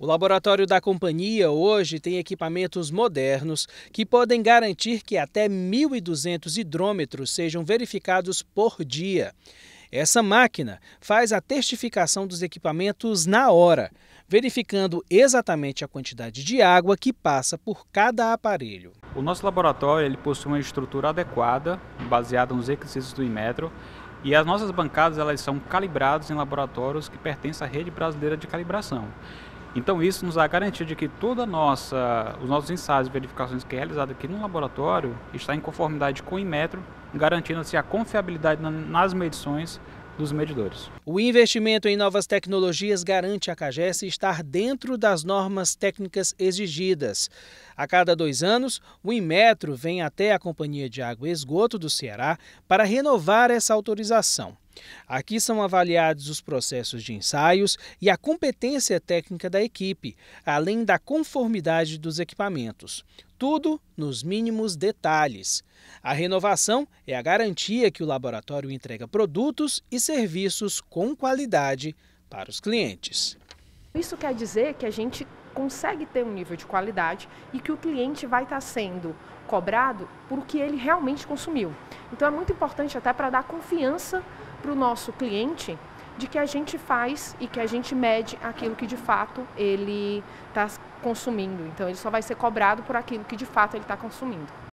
O laboratório da companhia hoje tem equipamentos modernos que podem garantir que até 1.200 hidrômetros sejam verificados por dia. Essa máquina faz a testificação dos equipamentos na hora, verificando exatamente a quantidade de água que passa por cada aparelho. O nosso laboratório ele possui uma estrutura adequada, baseada nos requisitos do Inmetro, e as nossas bancadas elas são calibradas em laboratórios que pertencem à rede brasileira de calibração. Então isso nos dá a garantia de que toda nossa, os nossos ensaios e verificações que é realizada aqui no laboratório está em conformidade com o Inmetro, garantindo-se a confiabilidade nas medições dos medidores. O investimento em novas tecnologias garante a CAGES estar dentro das normas técnicas exigidas. A cada dois anos, o Inmetro vem até a Companhia de Água e Esgoto do Ceará para renovar essa autorização. Aqui são avaliados os processos de ensaios e a competência técnica da equipe, além da conformidade dos equipamentos. Tudo nos mínimos detalhes. A renovação é a garantia que o laboratório entrega produtos e serviços com qualidade para os clientes. Isso quer dizer que a gente consegue ter um nível de qualidade e que o cliente vai estar sendo cobrado por o que ele realmente consumiu. Então é muito importante até para dar confiança para o nosso cliente de que a gente faz e que a gente mede aquilo que de fato ele está consumindo. Então ele só vai ser cobrado por aquilo que de fato ele está consumindo.